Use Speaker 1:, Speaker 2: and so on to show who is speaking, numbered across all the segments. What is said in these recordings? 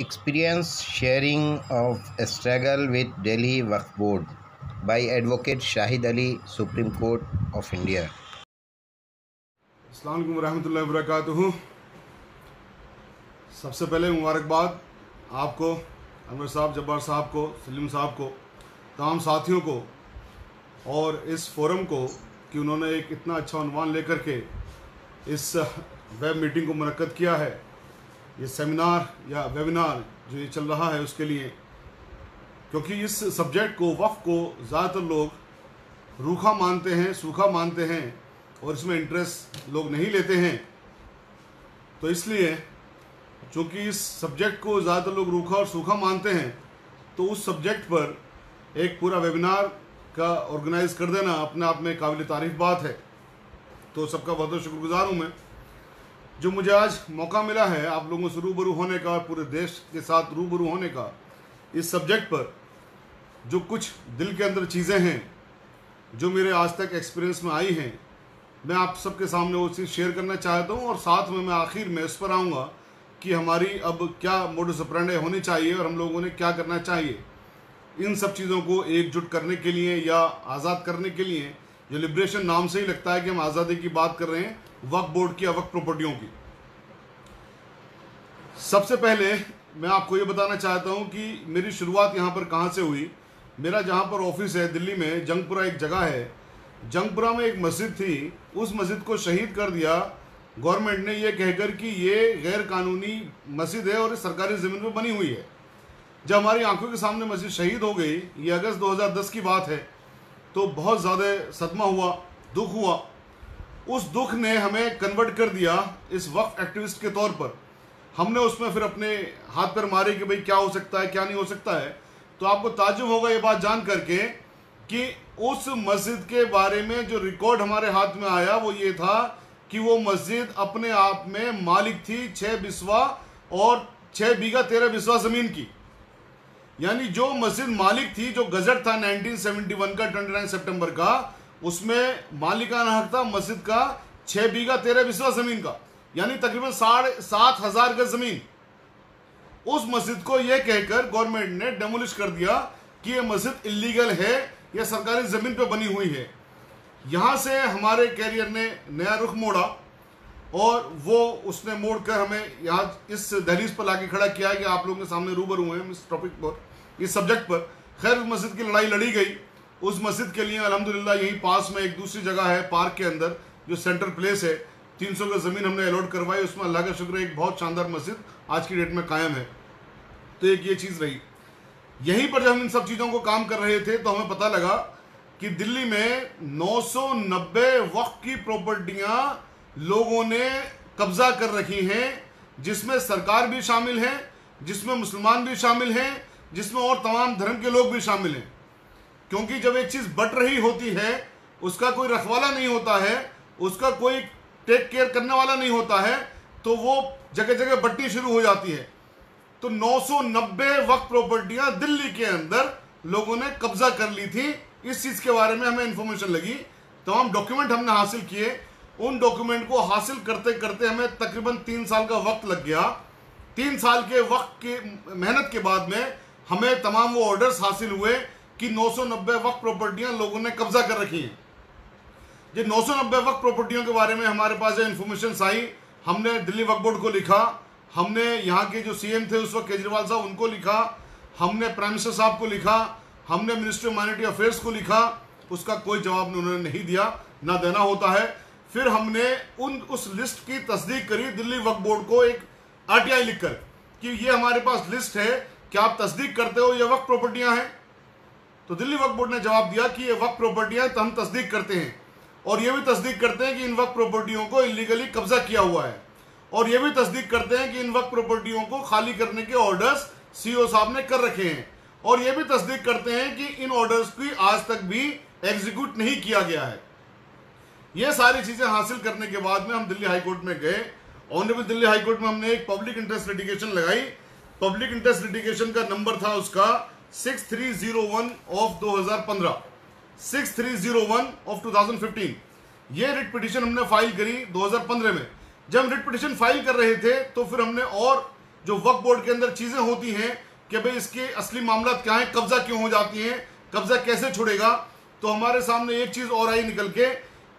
Speaker 1: experience sharing of a struggle with Delhi Waqf Board by Advocate Shahid Ali, Supreme Court of India.
Speaker 2: अल्लाम वरहमल वरक सबसे पहले मुबारकबाद आपको अनवर साहब जब्बार साहब को सलीम साहब को तमाम साथियों को और इस फोरम को कि उन्होंने एक इतना अच्छा अनुमान लेकर के इस वेब मीटिंग को मनद किया है ये सेमिनार या वेबिनार जो ये चल रहा है उसके लिए, क्योंकि इस सब्जेक्ट को वफ़ को ज़्यादातर लोग रूखा मानते हैं, सूखा मानते हैं और इसमें इंटरेस्ट लोग नहीं लेते हैं। तो इसलिए चूँकि इस सब्जेक्ट को ज़्यादातर लोग रूखा और सूखा मानते हैं तो उस सब्जेक्ट पर एक पूरा वेबिनार का ऑर्गेनाइज कर देना अपने आप में काबिल तारीफ़ बात है। तो सबका बहुत बहुत शुक्रगुजार हूँ मैं। जो मुझे आज मौका मिला है आप लोगों से रूबरू होने का और पूरे देश के साथ रूबरू होने का, इस सब्जेक्ट पर जो कुछ दिल के अंदर चीज़ें हैं, जो मेरे आज तक एक्सपीरियंस में आई हैं, मैं आप सबके सामने वो चीज़ शेयर करना चाहता हूँ और साथ में मैं आखिर में इस पर आऊँगा कि हमारी अब क्या मोडस ऑपरेंडे होनी चाहिए और हम लोगों ने क्या करना चाहिए। इन सब चीज़ों को एकजुट करने के लिए या आज़ाद करने के लिए जो लिब्रेशन नाम से ही लगता है कि हम आज़ादी की बात कर रहे हैं, वक्फ बोर्ड की अवक प्रॉपर्टियों की। सबसे पहले मैं आपको ये बताना चाहता हूँ कि मेरी शुरुआत यहाँ पर कहाँ से हुई? मेरा जहाँ पर ऑफ़िस है, दिल्ली में, जंगपुरा एक जगह है। जंगपुरा में एक मस्जिद थी, उस मस्जिद को शहीद कर दिया। गवर्नमेंट ने ये कहकर कि ये गैर कानूनी मस्जिद है और सरकारी ज़मीन पर बनी हुई है। जब हमारी आँखों के सामने मस्जिद शहीद हो गई, ये अगस्त 2010 की बात है। तो बहुत ज़्यादा सदमा हुआ, दुख हुआ। उस दुख ने हमें कन्वर्ट कर दिया इस वक्त एक्टिविस्ट के तौर पर। हमने उसमें फिर अपने हाथ पर मारे कि भाई क्या हो सकता है, क्या नहीं हो सकता है। तो आपको ताजुब होगा ये बात जान करके कि उस मस्जिद के बारे में जो रिकॉर्ड हमारे हाथ में आया वो ये था कि वो मस्जिद अपने आप में मालिक थी छः बिस्वा और छः बीघा तेरह बिस्वा ज़मीन की। यानी जो मस्जिद मालिक थी, जो गजट था 1971 का 29 सितंबर का, उसमें मालिकाना हक था मस्जिद का छह बीघा तेरह बिस्वा ज़मीन का, यानी तकरीबन साढ़े सात हज़ार गज ज़मीन। उस मस्जिद को यह कहकर गवर्नमेंट ने डेमोलिश कर दिया कि यह मस्जिद इलीगल है यह सरकारी ज़मीन पर बनी हुई है। यहाँ से हमारे कैरियर ने नया रुख मोड़ा। और वो उसने मोड़ कर हमें यहाँ इस दहलीज पर लाके खड़ा किया कि आप लोगों के सामने रूबरू हुए इस टॉपिक पर, इस सब्जेक्ट पर। खैर, उस मस्जिद की लड़ाई लड़ी गई। उस मस्जिद के लिए अल्हम्दुलिल्लाह यहीं पास में एक दूसरी जगह है, पार्क के अंदर, जो सेंटर प्लेस है। तीन सौ गज ज़मीन हमने अलॉट करवाई, उसमें अल्लाह का शुक्र एक बहुत शानदार मस्जिद आज की डेट में कायम है। तो एक ये चीज़ रही। यहीं पर जब हम इन सब चीज़ों को काम कर रहे थे तो हमें पता लगा कि दिल्ली में 990 वक्त की प्रॉपर्टियाँ लोगों ने कब्जा कर रखी हैं, जिसमें सरकार भी शामिल है, जिसमें मुसलमान भी शामिल हैं, जिसमें और तमाम धर्म के लोग भी शामिल हैं। क्योंकि जब एक चीज़ बट रही होती है, उसका कोई रखवाला नहीं होता है, उसका कोई टेक केयर करने वाला नहीं होता है तो वो जगह जगह बट्टी शुरू हो जाती है। तो 990 वक्त प्रॉपर्टियाँ दिल्ली के अंदर लोगों ने कब्जा कर ली थी। इस चीज़ के बारे में हमें इंफॉर्मेशन लगी। तमाम डॉक्यूमेंट हमने हासिल किए। उन डॉक्यूमेंट को हासिल करते करते हमें तकरीबन तीन साल का वक्त लग गया। तीन साल के वक्त के मेहनत के बाद में हमें तमाम वो ऑर्डर्स हासिल हुए कि 990 वक्त प्रॉपर्टियाँ लोगों ने कब्जा कर रखी हैं। ये 990 वक्त प्रॉपर्टियों के बारे में हमारे पास जो इन्फॉर्मेशन आई, हमने दिल्ली वक्त बोर्ड को लिखा, हमने यहाँ के जो सीएम थे उस वक्त केजरीवाल साहब उनको लिखा, हमने प्राइम मिनिस्टर साहब को लिखा, हमने मिनिस्ट्री ऑफ़ माइनॉरिटी अफेयर्स को लिखा, उसका कोई जवाब उन्होंने नहीं दिया, ना देना होता है। फिर हमने उन, उस लिस्ट की तस्दीक करी दिल्ली वक्त बोर्ड को एक आरटीआई लिखकर कि ये हमारे पास लिस्ट है, क्या आप तस्दीक करते हो, ये वक्त प्रॉपर्टियाँ हैं? तो दिल्ली वक्त बोर्ड ने जवाब दिया कि ये वक्त प्रॉपर्टियाँ तो हम तस्दीक करते हैं। और ये भी तस्दीक करते हैं कि इन वक्त प्रॉपर्टियों को इलीगली कब्जा किया हुआ है। और ये भी तस्दीक करते हैं कि इन वक्त प्रॉपर्टियों को खाली करने के ऑर्डर्स सीओ साहब ने कर रखे हैं। और ये भी तस्दीक करते हैं कि इन ऑर्डर्स की आज तक भी एग्जीक्यूट नहीं किया गया है। ये सारी चीज़ें हासिल करने के बाद में हम दिल्ली हाईकोर्ट में गए ऑनरेबल दिल्ली हाईकोर्ट में हमने एक पब्लिक इंटरेस्ट लिटिगेशन लगाई। पब्लिक इंटरेस्ट लिटिगेशन का नंबर था उसका 6301 ऑफ़ 2015 6301 ऑफ़ 2015 ये रिट पिटिशन हमने फ़ाइल करी 2015 में। जब हम रिट पिटिशन फ़ाइल कर रहे थे तो फिर हमने और जो वक्फ बोर्ड के अंदर चीज़ें होती हैं कि भाई इसके असली मामला क्या है, कब्जा क्यों हो जाती है, कब्जा कैसे छुड़ेगा तो हमारे सामने एक चीज़ और आई निकल के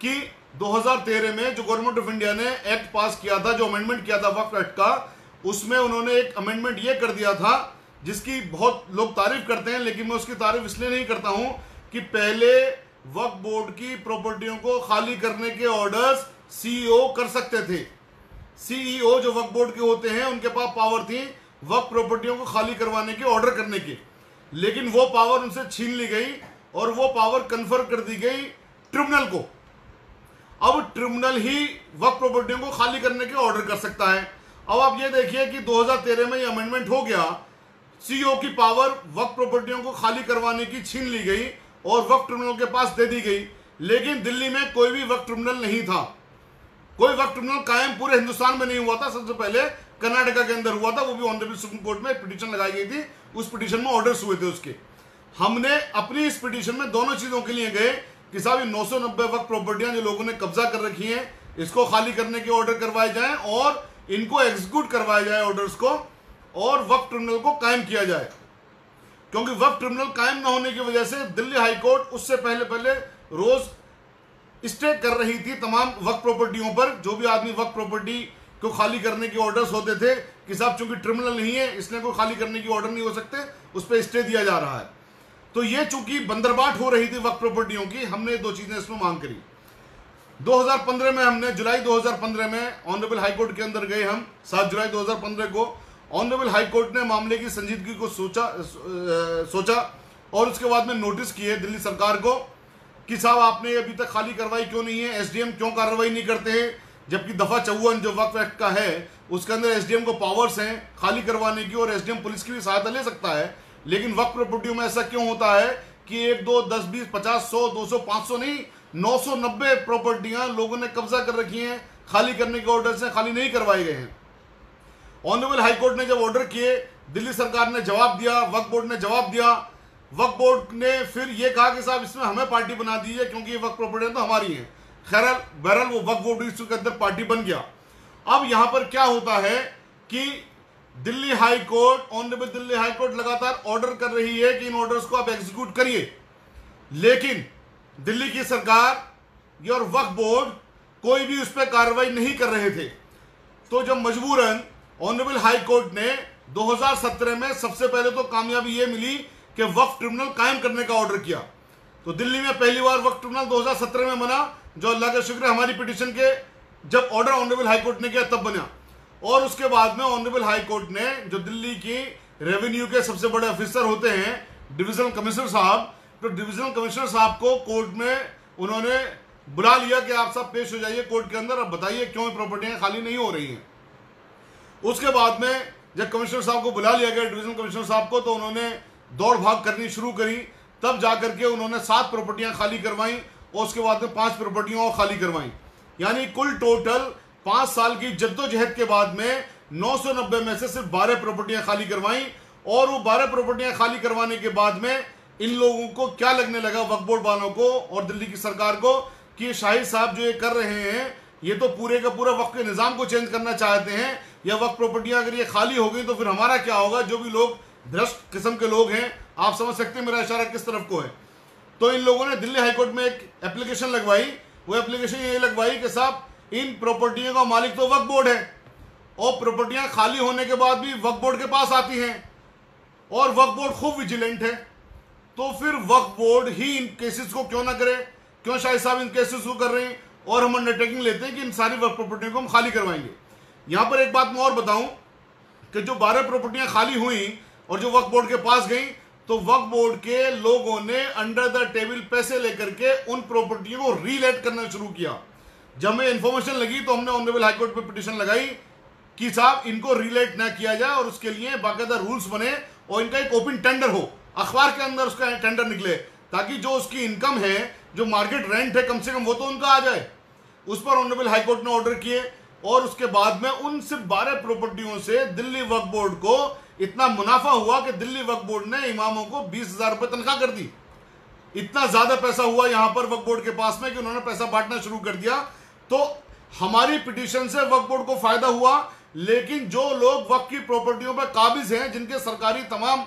Speaker 2: कि 2013 में जो गवर्नमेंट ऑफ़ इंडिया ने एक्ट पास किया था, जो अमेंडमेंट किया था वक्फ एक्ट का, उसमें उन्होंने एक अमेंडमेंट ये कर दिया था, जिसकी बहुत लोग तारीफ़ करते हैं, लेकिन मैं उसकी तारीफ़ इसलिए नहीं करता हूँ कि पहले वक्फ बोर्ड की प्रॉपर्टियों को खाली करने के ऑर्डर्स सीईओ कर सकते थे। सीईओ जो वक्फ बोर्ड के होते हैं, उनके पास पावर थी वक्फ प्रॉपर्टियों को खाली करवाने के ऑर्डर करने के। लेकिन वो पावर उनसे छीन ली गई और वो पावर कन्फर कर दी गई ट्रिब्यूनल को। अब ट्रिब्यूनल ही वक्फ प्रॉपर्टियों को खाली करने के ऑर्डर कर सकता है। अब आप ये देखिए कि 2013 में ये अमेंडमेंट हो गया। सीईओ की पावर वक्फ प्रॉपर्टियों को खाली करवाने की छीन ली गई और वक्फ ट्रिब्यूनल के पास दे दी गई। लेकिन दिल्ली में कोई भी वक्फ ट्रिब्यूनल नहीं था। कोई वक्त ट्रिब्यूनल कायम पूरे हिंदुस्तान में नहीं हुआ था। सबसे पहले कर्नाटका के अंदर हुआ था। वो भी ऑनरेबल सुप्रीम कोर्ट में पिटीशन लगाई गई थी। उस पिटीशन में ऑर्डर्स हुए थे उसके। हमने अपनी इस पिटीशन में दोनों चीज़ों के लिए गए। कि साहब नौ सौ नब्बे वक्त प्रॉपर्टियाँ जो लोगों ने कब्जा कर रखी हैं, इसको खाली करने के ऑर्डर करवाए जाए और इनको एग्जीक्यूट करवाया जाए ऑर्डर्स को और वक्त ट्रिब्यूनल को कायम किया जाए। क्योंकि वक्त ट्रिब्यूनल कायम ना होने की वजह से दिल्ली हाईकोर्ट उससे पहले पहले रोज स्टे कर रही थी तमाम वक्त प्रॉपर्टियों पर, जो भी आदमी वक्त प्रॉपर्टी को खाली करने के ऑर्डर्स होते थे, कि साहब, चूँकि ट्रिब्यूनल नहीं है, इसलिए कोई खाली करने की ऑर्डर नहीं हो सकते, उस पर स्टे दिया जा रहा है। तो ये चूँकि बंदरबाट हो रही थी वक्त प्रॉपर्टियों की, हमने दो चीज़ें इसमें मांग करी। 2015 में हमने, जुलाई 2015 में ऑनरेबल हाईकोर्ट के अंदर गए हम 7 जुलाई 2015 को। ऑनरेबल हाईकोर्ट ने मामले की संजीदगी को सोचा सोचा, और उसके बाद में नोटिस किए दिल्ली सरकार को कि साहब, आपने अभी तक खाली कार्रवाई क्यों नहीं है? एसडीएम क्यों कार्रवाई नहीं करते हैं? जबकि दफ़ा चौवन जो वक्त एक्ट का है, उसके अंदर एसडीएम को पावर्स हैं खाली करवाने की, और एसडीएम पुलिस की भी सहायता ले सकता है। लेकिन वक्त प्रॉपर्टियों में ऐसा क्यों होता है कि एक, दो, दस, बीस, पचास, सौ, दो सौ, पाँच सौ नहीं, नौ सौ नब्बे प्रॉपर्टियाँ लोगों ने कब्जा कर रखी हैं, खाली करने के ऑर्डर से खाली नहीं करवाए गए हैं। ऑनरेबल हाईकोर्ट ने जब ऑर्डर किए, दिल्ली सरकार ने जवाब दिया वक्त बोर्ड ने जवाब दिया वक्त बोर्ड ने फिर ये कहा कि साहब, इसमें हमें पार्टी बना दीजिए, क्योंकि ये वक्त प्रॉपर्टी तो हमारी है। खैर, बहरहाल वो वक्त बोर्ड के अंदर पार्टी बन गया। अब यहाँ पर क्या होता है कि Delhi high court, honourable Delhi high court लगातार ऑर्डर कर रही है कि इन ऑर्डर्स को आप एग्जीक्यूट करिए। लेकिन दिल्ली की सरकार और वक्फ बोर्ड कोई भी उस पर कार्रवाई नहीं कर रहे थे। तो जब मजबूरन ऑनरेबल हाई कोर्ट ने 2017 में सबसे पहले तो कामयाबी ये मिली कि वक्फ ट्रिब्यूनल कायम करने का ऑर्डर किया। तो दिल्ली में पहली बार वक्फ ट्रिब्यूनल 2017 में बना, जो अल्लाह का शुक्र हमारी पिटिशन के जब ऑर्डर ऑनरेबल हाईकोर्ट ने किया, तब बना। और उसके बाद में ऑनरेबल हाई कोर्ट ने जो दिल्ली की रेवेन्यू के सबसे बड़े ऑफिसर होते हैं डिविजनल कमिश्नर साहब तो डिविजनल कमिश्नर साहब को कोर्ट में उन्होंने बुला लिया कि आप सब पेश हो जाइए कोर्ट के अंदर, अब बताइए क्यों प्रॉपर्टियाँ खाली नहीं हो रही हैं। उसके बाद में जब कमिश्नर साहब को बुला लिया गया डिविजनल कमिश्नर साहब को तो उन्होंने दौड़ भाग करनी शुरू करी। तब जाकर के उन्होंने सात प्रॉपर्टियाँ खाली करवाई और उसके बाद में पाँच प्रॉपर्टियाँ और खाली करवाई। यानी कुल टोटल पाँच साल की जद्दोजहद के बाद में 990 में से सिर्फ़ बारह प्रॉपर्टियाँ खाली करवाई, और वो बारह प्रॉपर्टियाँ खाली करवाने के बाद में इन लोगों को क्या लगने लगा वक्फ बोर्ड वालों को और दिल्ली की सरकार को कि शाहिद साहब जो ये कर रहे हैं, ये तो पूरे का पूरा वक्त के निज़ाम को चेंज करना चाहते हैं, या वक्त प्रॉपर्टियाँ अगर ये खाली हो गई तो फिर हमारा क्या होगा? जो भी लोग भ्रष्ट किस्म के लोग हैं, आप समझ सकते हैं मेरा इशारा किस तरफ़ को है। तो इन लोगों ने दिल्ली हाईकोर्ट में एक एप्लीकेशन लगवाई, वो एप्लीकेशन ये लगवाई कि साहब इन प्रॉपर्टियों का मालिक तो वक्फ बोर्ड है। और प्रॉपर्टियाँ खाली होने के बाद भी वक्फ बोर्ड के पास आती हैं। और वक्फ बोर्ड खूब विजिलेंट है। तो फिर वक्फ बोर्ड ही इन केसेस को क्यों ना करे? क्यों शाहिद साहब इन केसेस को कर रहे हैं? और हम अंडरटेकिंग लेते हैं कि इन सारी वक्फ प्रॉपर्टियों को हम खाली करवाएँगे। यहाँ पर एक बात मैं और बताऊँ कि जो बारह प्रॉपर्टियाँ खाली हुई और जो वक्फ बोर्ड के पास गई तो वक्फ बोर्ड के लोगों ने अंडर द टेबल पैसे लेकर के उन प्रॉपर्टियों को रीलेट करना शुरू किया। जब हमें इन्फॉर्मेशन लगी तो हमने ऑनरेबल हाईकोर्ट पर पिटिशन लगाई कि साहब, इनको रिलेट ना किया जाए और उसके लिए बाकायदा रूल्स बने और इनका एक ओपन टेंडर हो। अखबार के अंदर उसका टेंडर निकले, ताकि जो उसकी इनकम है, जो मार्केट रेंट है, कम से कम वो तो उनका आ जाए। उस पर ऑनरेबल हाईकोर्ट ने ऑर्डर किए और उसके बाद में उन सिर्फ़ बारह प्रॉपर्टियों से दिल्ली वक्फ बोर्ड को इतना मुनाफा हुआ कि दिल्ली वक्फ बोर्ड ने इमामों को बीस हज़ार रुपए तनख्वाह कर दी। इतना ज़्यादा पैसा हुआ यहाँ पर वक्फ बोर्ड के पास में कि उन्होंने पैसा बांटना शुरू कर दिया। तो हमारी पिटीशन से वक्फ बोर्ड को फ़ायदा हुआ, लेकिन जो लोग वक्त की प्रॉपर्टियों पर काबिज हैं, जिनके सरकारी तमाम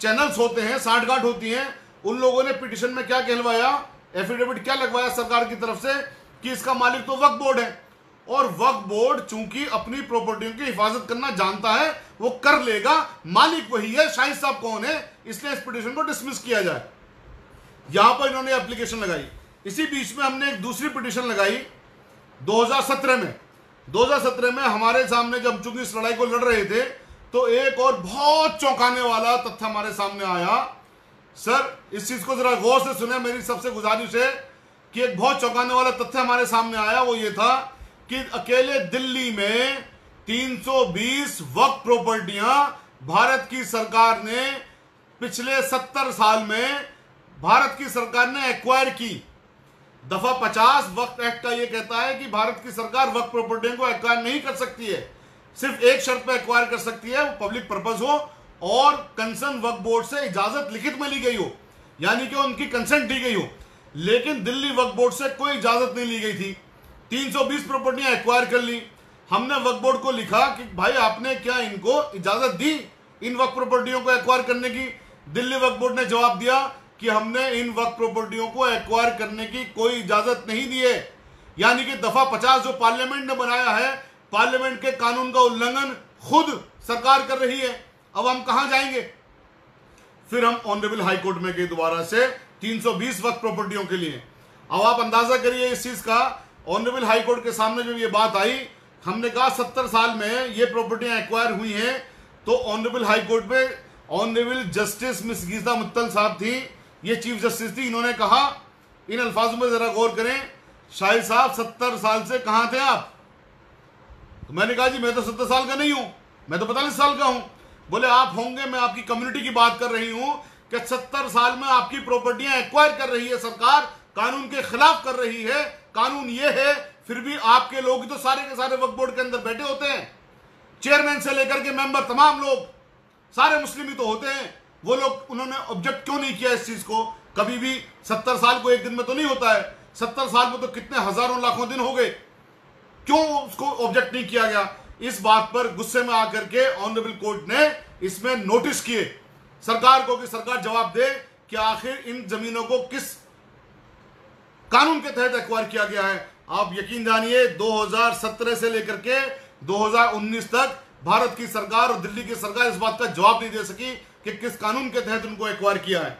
Speaker 2: चैनल्स होते हैं, साठगांठ होती हैं, उन लोगों ने पिटिशन में क्या कहलवाया? एफिडेविट क्या लगवाया सरकार की तरफ़ से कि इसका मालिक तो वक्त बोर्ड है? और वक्त बोर्ड चूँकि अपनी प्रॉपर्टियों की हिफाजत करना जानता है, वो कर लेगा। मालिक वही है, शाहिद साहब कौन है? इसलिए इस पिटिशन को डिसमिस किया जाए। यहाँ पर इन्होंने एप्लीकेशन लगाई। इसी बीच में हमने एक दूसरी पिटिशन लगाई। 2017 में 2017 में हमारे सामने जब चूँकि इस लड़ाई को लड़ रहे थे तो एक और बहुत चौंकाने वाला तथ्य हमारे सामने आया। सर, इस चीज़ को जरा गौर से सुने, मेरी सबसे गुजारिश है कि एक बहुत चौंकाने वाला तथ्य हमारे सामने आया, वो ये था कि अकेले दिल्ली में 320 वक्त प्रॉपर्टियाँ भारत की सरकार ने पिछले 70 साल में, भारत की सरकार ने एक्वायर की। दफ़ा 50 वक्त एक्ट का यह कहता है कि भारत की सरकार वक्त प्रॉपर्टियों को एक्वायर नहीं कर सकती है। सिर्फ़ एक शर्त पर एक्वायर कर सकती है, वो पब्लिक पर्पज हो और कंसर्न वक्त बोर्ड से इजाज़त लिखित में ली गई हो। यानी कि उनकी कंसेंट दी गई हो। लेकिन दिल्ली वक्त बोर्ड से कोई इजाज़त नहीं ली गई थी। 320 प्रॉपर्टियाँ एक्वायर कर ली। हमने वक्त बोर्ड को लिखा कि भाई आपने क्या इनको इजाज़त दी इन वक्त प्रॉपर्टियों को एक्वायर करने की? दिल्ली वक्त बोर्ड ने जवाब दिया कि हमने इन वक्त प्रॉपर्टियों को एक्वायर करने की कोई इजाज़त नहीं दी है। यानी कि दफ़ा पचास जो पार्लियामेंट ने बनाया है पार्लियामेंट के कानून का उल्लंघन खुद सरकार कर रही है। अब हम कहाँ जाएँगे? फिर हम ऑनरेबल हाई कोर्ट में गए दोबारा से 320 वक्त प्रॉपर्टियों के लिए। अब आप अंदाज़ा करिए इस चीज़ का ऑनरेबल हाईकोर्ट के सामने जब ये बात आई, हमने कहा सत्तर साल में ये प्रॉपर्टियाँ एक्वायर हुई हैं तो ऑनरेबल हाईकोर्ट में honourable justice miss Gita Mittal साहब थी ये चीफ जस्टिस थी इन्होंने कहा, इन अल्फाजों में जरा गौर करें, शाहिद साहब सत्तर साल से कहाँ थे आप? तो मैंने कहा जी, मैं तो सत्तर साल का नहीं हूँ, मैं तो पैतालीस साल का हूँ। बोले, आप होंगे, मैं आपकी कम्युनिटी की बात कर रही हूँ कि सत्तर साल में आपकी प्रॉपर्टियाँ एक्वायर कर रही है सरकार, कानून के खिलाफ कर रही है, कानून ये है, फिर भी आपके लोग तो सारे के सारे वक्त बोर्ड के अंदर बैठे होते हैं। चेयरमैन से लेकर के मेंबर तमाम लोग, सारे मुस्लिम ही तो होते हैं। वो लोग उन्होंने ऑब्जेक्ट क्यों नहीं किया इस चीज़ को? कभी भी सत्तर साल को एक दिन में तो नहीं होता है। सत्तर साल में तो कितने हज़ारों लाखों दिन हो गए। क्यों उसको ऑब्जेक्ट नहीं किया गया? इस बात पर गुस्से में आकर के ऑनरेबल कोर्ट ने इसमें नोटिस किए। सरकार को कि सरकार जवाब दे कि आखिर इन जमीनों को किस कानून के तहत एक्वायर किया गया है। आप यकीन जानिए 2017 से लेकर के 2019 तक भारत की सरकार और दिल्ली की सरकार इस बात का जवाब नहीं दे सकी। कि किस कानून के तहत उनको एक्वायर किया है।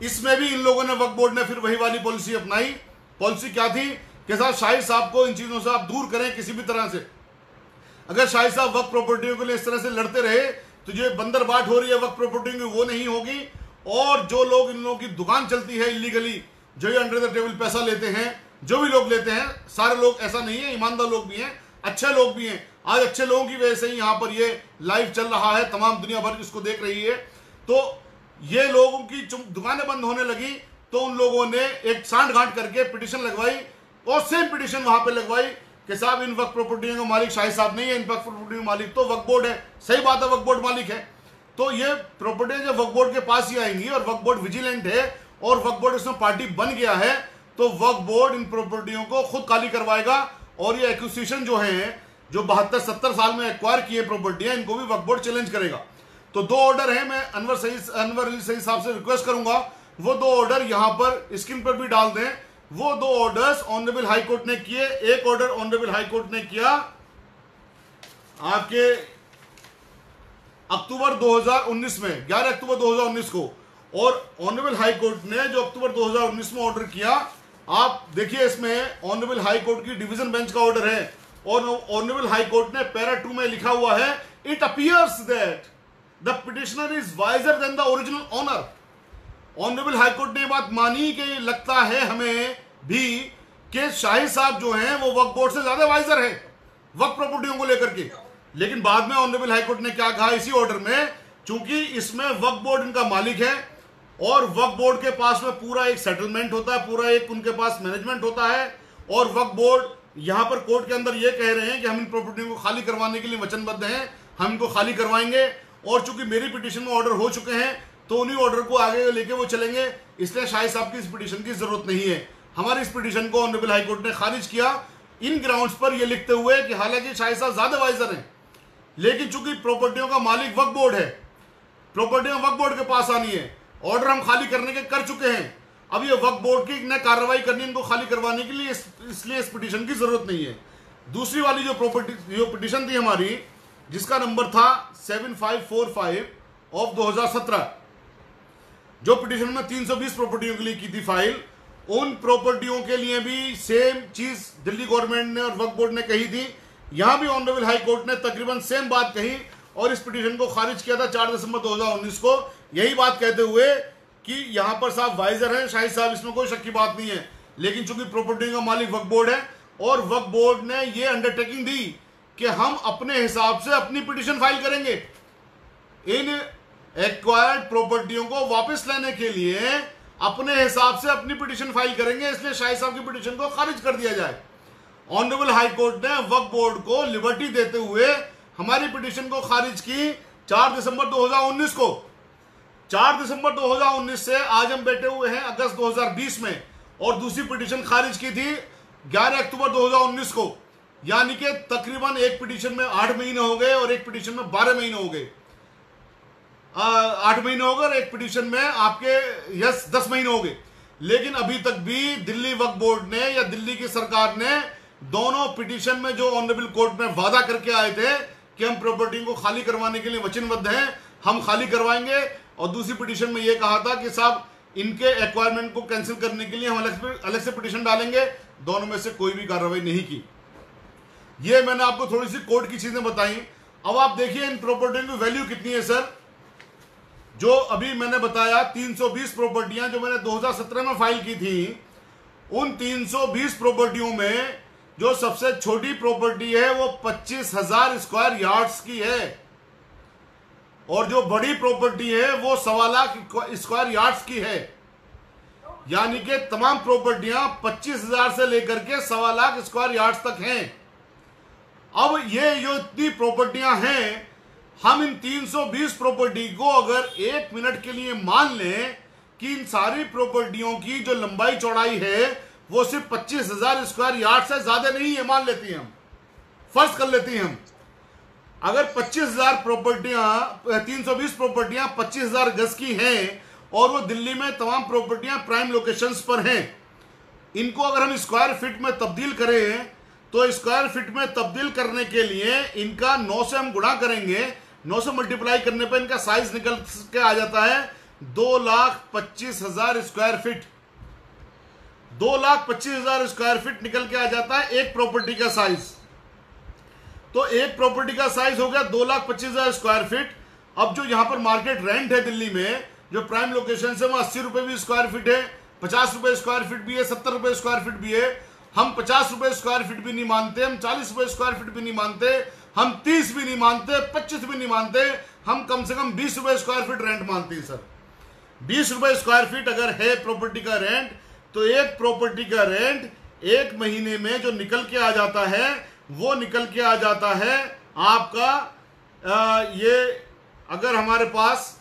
Speaker 2: इसमें भी इन लोगों ने वक्त बोर्ड ने फिर वही वाली पॉलिसी अपनाई। पॉलिसी क्या थी? कि साहब, शाहिद साहब को इन चीज़ों से आप दूर करें किसी भी तरह से। अगर शाहिद साहब वक्त प्रॉपर्टियों के लिए इस तरह से लड़ते रहे तो जो बंदर बाट हो रही है वक्त प्रॉपर्टी की, वो नहीं होगी। और जो लोग इन लोगों की दुकान चलती है इलीगली जो ये अंडर द टेबल पैसा लेते हैं, जो भी लोग लेते हैं, सारे लोग ऐसा नहीं है, ईमानदार लोग भी हैं, अच्छे लोग भी हैं। आज अच्छे लोगों की वजह से ही यहाँ पर ये लाइव चल रहा है, तमाम दुनिया भर इसको देख रही है। तो ये लोगों की दुकानें बंद होने लगी तो उन लोगों ने एक सांठ घाट करके पिटिशन लगवाई, और सेम पिटिशन वहाँ पे लगवाई कि साहब, इन वक्त प्रॉपर्टियों का मालिक शाहिद साहब नहीं है, इन वक्त प्रॉपर्टी का मालिक तो वक्त बोर्ड है। सही बात है, वक्त बोर्ड मालिक है। तो ये प्रॉपर्टी जब वक्त बोर्ड के पास ही आएँगी, और वक्त बोर्ड विजिलेंट है, और वक्त बोर्ड इसमें पार्टी बन गया है तो वक्त बोर्ड इन प्रॉपर्टियों को खुद खाली करवाएगा, और ये एक्विजिशन जो है, जो बहत्तर सत्तर साल में एक्वायर किए प्रॉपर्टियाँ इनको भी वक्त बोर्ड चैलेंज करेगा। तो दो ऑर्डर है, मैं अनवर सही अनवर अली सही साहब से रिक्वेस्ट करूँगा। वो दो ऑर्डर यहाँ पर स्क्रीन पर भी डाल दें। वो दो ऑर्डर्स ऑनरेबल हाई कोर्ट ने किए। एक ऑर्डर ऑनरेबल हाई कोर्ट ने किया आपके अक्टूबर 2019 में 11 अक्टूबर 2019 को। और ऑनरेबल हाई कोर्ट ने जो अक्टूबर 2019 में ऑर्डर किया, आप देखिए इसमें ऑनरेबल हाई कोर्ट की डिवीज़न बेंच का ऑर्डर है। और ऑनरेबल हाई कोर्ट ने पैरा टू में लिखा हुआ है it appears that the petitioner is wiser than the original honour honourable high court ने बात मानी कि लगता है हमें भी कि शाही साहब जो हैं, वो वक्त बोर्ड से ज़्यादा वाइजर है वक्त प्रॉपर्टियों को लेकर के। लेकिन बाद में ऑनरेबल हाईकोर्ट ने क्या कहा इसी ऑर्डर में? चूँकि इसमें वक्त बोर्ड इनका मालिक है और वक्त बोर्ड के पास में पूरा एक सेटलमेंट होता है, पूरा एक उनके पास मैनेजमेंट होता है और वक्त बोर्ड यहाँ पर कोर्ट के अंदर ये कह रहे हैं कि हम इन प्रॉपर्टियों को खाली करवाने के लिए वचनबद्ध हैं, हम इनको खाली करवाएँगे। और चूँकि मेरी पिटिशन में ऑर्डर हो चुके हैं तो उन्हीं ऑर्डर को आगे लेके वो चलेंगे। इसलिए शाही साहब की इस पिटिशन की ज़रूरत नहीं है। हमारी इस पिटिशन को ऑनरेबल हाईकोर्ट ने खारिज किया। इन ग्राउंड्स पर यह लिखते हुए कि हालाँकि शाही साहब ज़्यादा वाइजर हैं, लेकिन चूँकि प्रॉपर्टियों का मालिक वक्फ बोर्ड है प्रॉपर्टियाँ वक्फ बोर्ड के पास आनी है ऑर्डर हम खाली करने के कर चुके हैं। अब ये वक्त बोर्ड की न कार्रवाई करनी इनको खाली करवाने के लिए इसलिए इस पिटीशन की ज़रूरत नहीं है। दूसरी वाली जो प्रॉपर्टी जो पिटीशन थी हमारी जिसका नंबर था seven five four five of 2017 जो पिटीशन में 320 प्रॉपर्टियों के लिए की थी फ़ाइल उन प्रॉपर्टियों के लिए भी सेम चीज़ दिल्ली गवर्नमेंट ने और वक्फ बोर्ड ने कही थी। यहाँ भी ऑनरेबल हाई कोर्ट ने तकरीबन सेम बात कही और इस पिटीशन को खारिज किया था 4 दिसंबर 2019 को। यही बात कहते हुए कि यहाँ पर साहब वाइजर हैं शाहिद साहब, इसमें कोई शक की बात नहीं है। लेकिन चूँकि प्रॉपर्टी का मालिक वक्फ बोर्ड है और वक्फ बोर्ड ने यह अंडरटेकिंग दी कि हम अपने हिसाब से अपनी पिटिशन फ़ाइल करेंगे। इन एक्वायर्ड प्रॉपर्टियों को वापस लेने के लिए अपने हिसाब से अपनी पिटिशन फ़ाइल करेंगे, इसलिए शाही साहब की पिटिशन को खारिज कर दिया जाए। ऑनरेबल हाई कोर्ट ने वक्फ बोर्ड को लिबर्टी देते हुए हमारी पिटिशन को खारिज की 4 दिसंबर 2019 को। 4 दिसंबर 2019 से आज हम बैठे हुए हैं अगस्त 2020 में, और दूसरी पिटिशन खारिज की थी 11 अक्टूबर 2019 को। यानी कि तकरीबन एक पिटीशन में आठ महीने हो गए और एक पिटीशन में बारह महीने हो गए। आठ महीने हो गए और एक पिटीशन में आपके यस दस महीने हो गए। लेकिन अभी तक भी दिल्ली वक्फ बोर्ड ने या दिल्ली की सरकार ने दोनों पिटीशन में जो ऑनरेबल कोर्ट में वादा करके आए थे कि हम प्रॉपर्टी को खाली करवाने के लिए वचनबद्ध हैं, हम खाली करवाएँगे। और दूसरी पिटीशन में यह कहा था कि साहब, इनके एक्वायरमेंट को कैंसिल करने के लिए हम अलग अलग से पिटीशन डालेंगे। दोनों में से कोई भी कार्रवाई नहीं की। ये मैंने आपको थोड़ी सी कोर्ट की चीज़ें बताई। अब आप देखिए इन प्रॉपर्टियों की वैल्यू कितनी है सर जो अभी मैंने बताया 320 प्रॉपर्टियाँ जो मैंने 2017 में फ़ाइल की थी, उन 320 प्रॉपर्टियों में जो सबसे छोटी प्रॉपर्टी है, वो पच्चीस हज़ार स्क्वायर यार्ड्स की है। और जो बड़ी प्रॉपर्टी है, वो सवा लाख स्क्वायर यार्ड्स की है। यानी कि तमाम प्रॉपर्टियाँ पच्चीस हज़ार से लेकर के सवा लाख स्क्वायर यार्ड्स तक हैं। अब ये जो इतनी प्रॉपर्टियाँ हैं, हम इन 320 प्रॉपर्टी को अगर एक मिनट के लिए मान लें कि इन सारी प्रॉपर्टियों की जो लंबाई चौड़ाई है, वो सिर्फ़ पच्चीस हज़ार स्क्वायर यार्ड से ज़्यादा नहीं है, मान लेती हम। फ़र्ज़ कर लेती हम। अगर पच्चीस हज़ार प्रॉपर्टियाँ तीन सौ बीस प्रॉपर्टियाँ पच्चीस हज़ार गज की हैं, और वो दिल्ली में तमाम प्रॉपर्टियाँ प्राइम लोकेशंस पर हैं, इनको अगर हम स्क्वायर फीट में तब्दील करें तो स्क्वायर फीट में तब्दील करने के लिए इनका नौ से हम गुणा करेंगे। नौ से मल्टीप्लाई करने पर इनका साइज़ निकल के आ जाता है दो लाख पच्चीस हज़ार स्क्वायर फीट दो लाख पच्चीस हज़ार स्क्वायर फीट निकल के आ जाता है एक प्रॉपर्टी का साइज़ तो एक प्रॉपर्टी का साइज़ हो गया दो लाख पच्चीस हज़ार स्क्वायर फीट अब जो यहाँ पर मार्केट रेंट है दिल्ली में, जो प्राइम लोकेशन से वो अस्सी रुपए भी स्क्वायर फीट है, पचास रुपए स्क्वायर फीट भी है, सत्तर रुपए स्क्वायर फीट भी है। हम पचास रुपए स्क्वायर फीट भी नहीं मानते हम चालीस रुपए स्क्वायर फीट भी नहीं मानते हम तीस भी नहीं मानते पच्चीस भी नहीं मानते हम कम से कम बीस रुपए स्क्वायर फीट रेंट मानते हैं सर। बीस रुपए स्क्वायर फीट अगर है प्रॉपर्टी का रेंट तो एक प्रॉपर्टी का रेंट एक महीने में जो निकल के आ जाता है वो निकल के आ जाता है आपका आ, ये अगर हमारे पास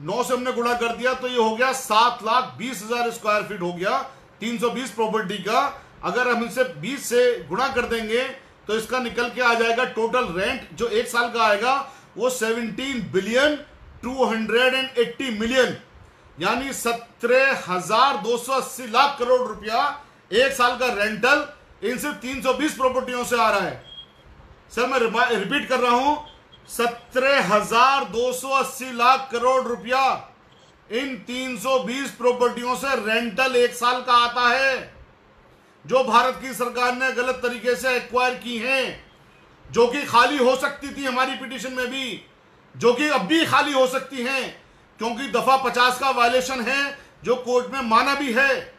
Speaker 2: नौ से हमने गुणा कर दिया तो ये हो गया सात लाख बीस हज़ार स्क्वायर फीट हो गया तीन सौ बीस प्रॉपर्टी का अगर हम इसे 20 से गुणा कर देंगे तो इसका निकल के आ जाएगा टोटल रेंट जो एक साल का आएगा, वो 17 बिलियन 280 मिलियन यानी सत्रह हज़ार दो सौ अस्सी लाख करोड़ रुपया एक साल का रेंटल इन सिर्फ़ 320 प्रॉपर्टियों से आ रहा है। सर, मैं रिपीट कर रहा हूँ, सत्रह हज़ार दो सौ अस्सी लाख करोड़ रुपया इन 320 प्रॉपर्टियों से रेंटल एक साल का आता है। जो भारत की सरकार ने गलत तरीके से एक्वायर की हैं, जो कि खाली हो सकती थी हमारी पिटीशन में भी, जो कि अब भी खाली हो सकती हैं, क्योंकि दफ़ा पचास का वायलेशन है, जो कोर्ट में माना भी है।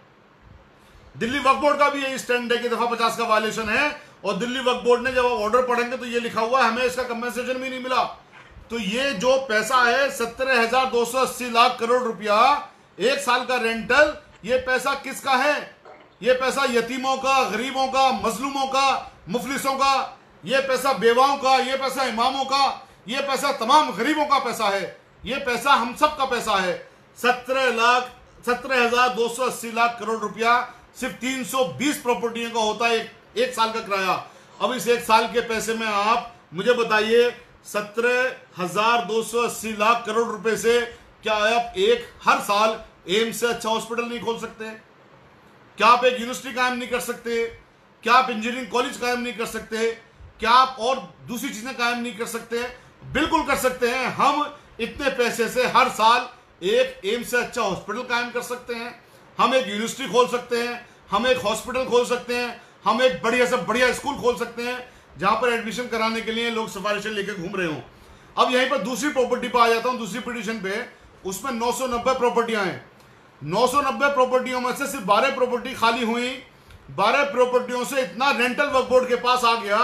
Speaker 2: दिल्ली वक्फ बोर्ड का भी यही स्टैंड है कि दफ़ा पचास का वायलेशन है, और दिल्ली वक्फ बोर्ड ने जब ऑर्डर पढ़ेंगे तो ये लिखा हुआ है, हमें इसका कंपेंसेशन भी नहीं मिला। तो ये जो पैसा है सत्रह हज़ार दो सौ अस्सी लाख करोड़ रुपया, एक साल का रेंटल ये पैसा किसका है? ये पैसा यतीमों का गरीबों का मजलूमों का मुफलिसों का ये पैसा बेवाओं का ये पैसा इमामों का ये पैसा तमाम गरीबों का पैसा है। ये पैसा हम सब का पैसा है। सत्रह लाख सत्रह हज़ार दो सौ अस्सी लाख करोड़ रुपया सिर्फ़ तीन सौ बीस प्रॉपर्टियों का होता है एक, एक साल का किराया। अब इस एक साल के पैसे में आप मुझे बताइए सत्रह हज़ार दो सौ अस्सी लाख करोड़ रुपए से क्या आप एक हर साल एम्स से अच्छा हॉस्पिटल नहीं खोल सकते? क्या आप एक यूनिवर्सिटी कायम नहीं कर सकते? क्या आप इंजीनियरिंग कॉलेज कायम नहीं कर सकते? क्या आप और दूसरी चीज़ें कायम नहीं कर सकते? बिल्कुल कर सकते हैं। हम इतने पैसे से हर साल एक एम्स से अच्छा हॉस्पिटल कायम कर सकते हैं। हम एक यूनिवर्सिटी खोल सकते हैं। हम एक हॉस्पिटल खोल सकते हैं। हम एक बढ़िया से बढ़िया स्कूल खोल सकते हैं, जहाँ पर एडमिशन कराने के लिए लोग सिफारिशें लेकर घूम रहे हो। अब यहीं पर दूसरी प्रॉपर्टी पर आ जाता हूँ, दूसरी पिटिशन पे। उसमें 990 प्रॉपर्टियाँ हैं 990 प्रॉपर्टियों में से सिर्फ़ 12 प्रॉपर्टी खाली हुई। 12 प्रॉपर्टियों से इतना रेंटल वर्क बोर्ड के पास आ गया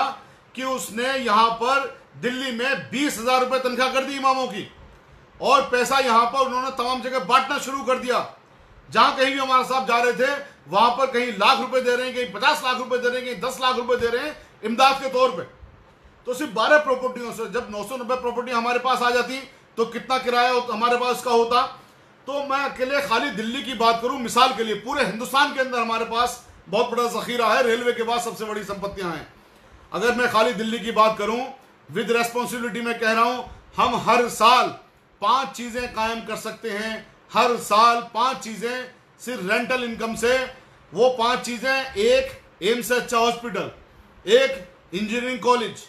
Speaker 2: कि उसने यहाँ पर दिल्ली में बीस हज़ार रुपए तनख्वाह कर दी इमामों की। और पैसा यहाँ पर उन्होंने तमाम जगह बांटना शुरू कर दिया। जहाँ कहीं भी हमारा साहब जा रहे थे, वहाँ पर कहीं लाख रुपए दे रहे हैं, कहीं पचास लाख रुपए दे रहे हैं, कहीं दस लाख रुपए दे रहे हैं इमदाद के तौर पर तो सिर्फ़ बारह प्रॉपर्टियों से जब नौ सौ नब्बे प्रॉपर्टी हमारे पास आ जाती तो कितना किराया हमारे पास का होता? तो मैं अकेले खाली दिल्ली की बात करूँ, मिसाल के लिए, पूरे हिंदुस्तान के अंदर हमारे पास बहुत बड़ा जखीरा है, रेलवे के बाद सबसे बड़ी संपत्तियाँ हैं। अगर मैं खाली दिल्ली की बात करूँ विद रेस्पॉन्सिबिलिटी में कह रहा हूँ, हम हर साल पाँच चीज़ें कायम कर सकते हैं, हर साल पाँच चीज़ें, सिर्फ़ रेंटल इनकम से, वो पाँच चीज़ें, एक एम्स अच्छा हॉस्पिटल, एक इंजीनियरिंग कॉलेज